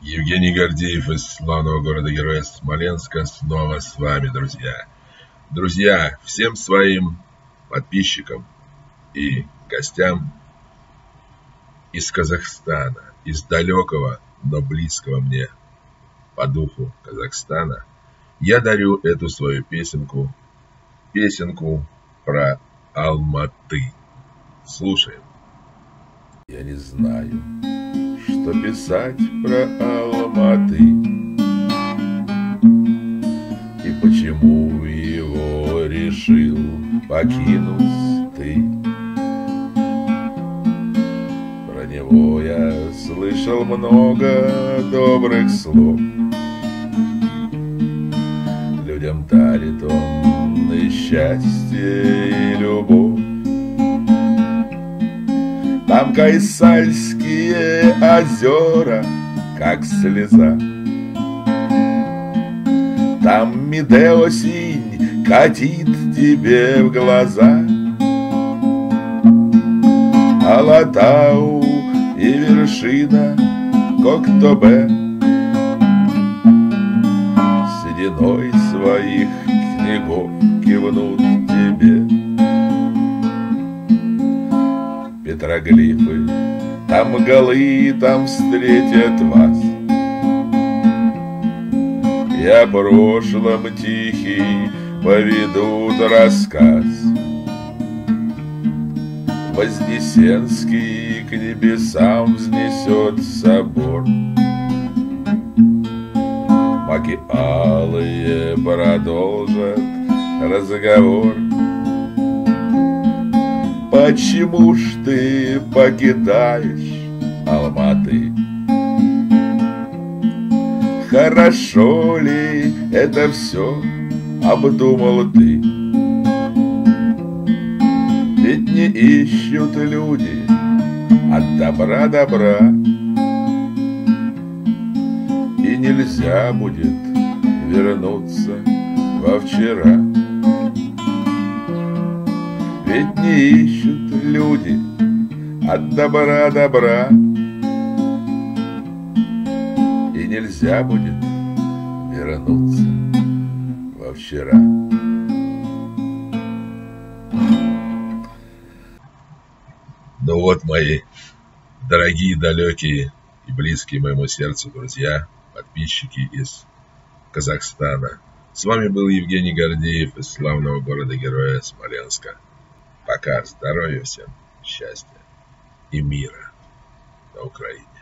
Евгений Гордеев из славного города-героя Смоленска снова с вами, друзья. Друзья, всем своим подписчикам и гостям из Казахстана, из далекого, но близкого мне по духу Казахстана, я дарю эту свою песенку, песенку про Алматы. Слушаем. Я не знаю, что писать про Алматы. И почему его решил покинуть ты? Про него я слышал много добрых слов. Людям дарит он и счастье, и любовь там Кайсальские озера, как слеза. Там Медеосинь катит тебе в глаза. Алатау и вершина Коктобе Сединой своих снегов кивнут тебе. Петроглифы, Там голы, там встретят вас. Я прошлом тихий поведут рассказ. Вознесенский к небесам взнесет собор. Маки алые продолжат разговор. Почему ж ты покидаешь Алматы? Хорошо ли это все обдумал ты? Ведь не ищут люди от добра добра И нельзя будет вернуться во вчера не ищут люди от добра добра И нельзя будет вернуться во вчера Ну вот мои дорогие, далекие и близкие моему сердцу друзья, подписчики из Казахстана. С вами был Евгений Гордеев из славного города-героя Смоленска. Пока. Здоровья всем, счастья и мира на Украине.